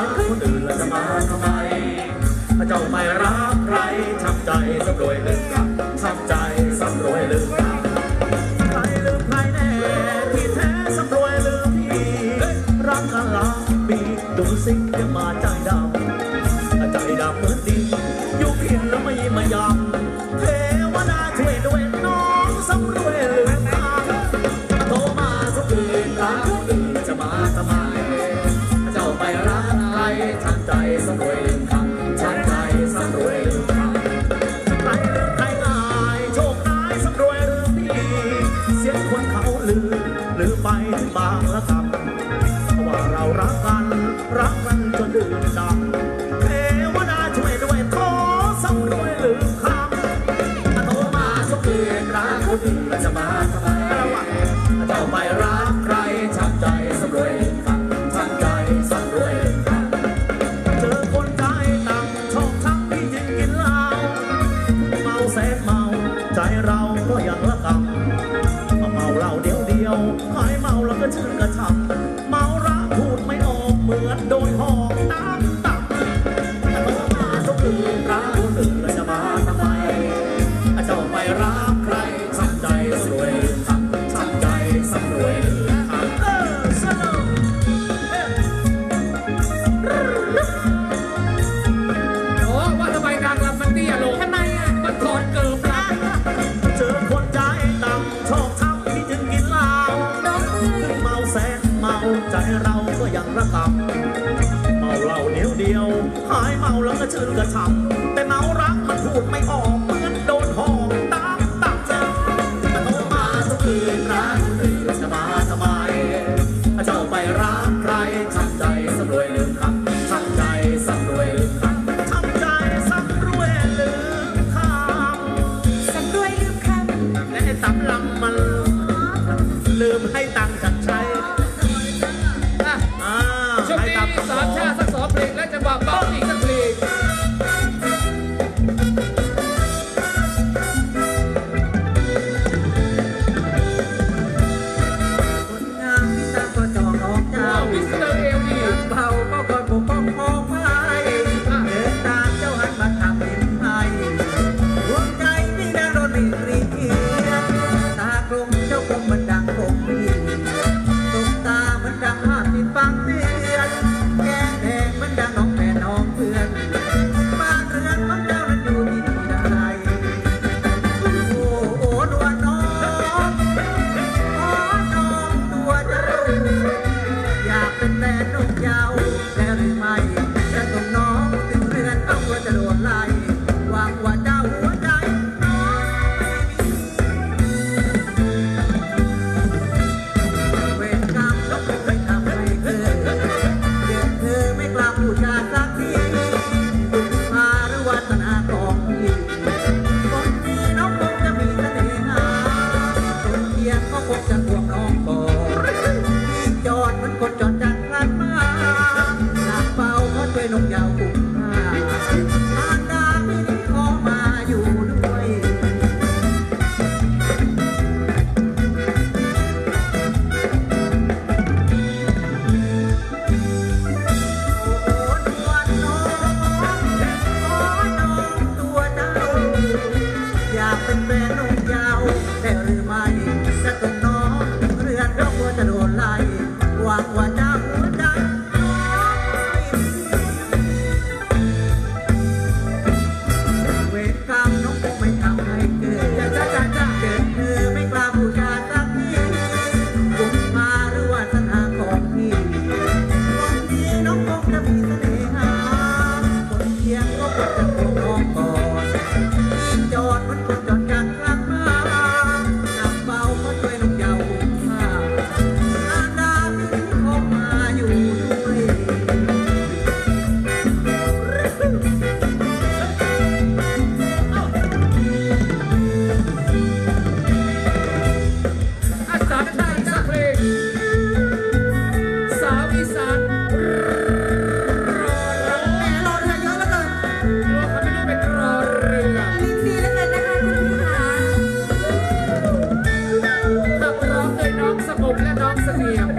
ักคนอื่นแล้จะมาทำไมเจ้าไม่รักใครช้ำใจสำรวยลึกลับช้ำใจสำรวยลึกลับใครลืมใครแน่ที่แท้สำรวยลืมพี่รักกันหลายปีดูสิเดี๋มาใจ thắng tay sông quỳnh 这个唱。 มาใ个这个ม Thank you. Oh, can I dance up?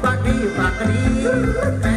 Pati Pati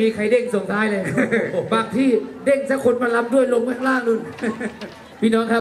มีใครเด้งส่งท้ายเลย บางที่เด้งสักคนมารับด้วยลงข้างล่างนู่นพี่น้องครับ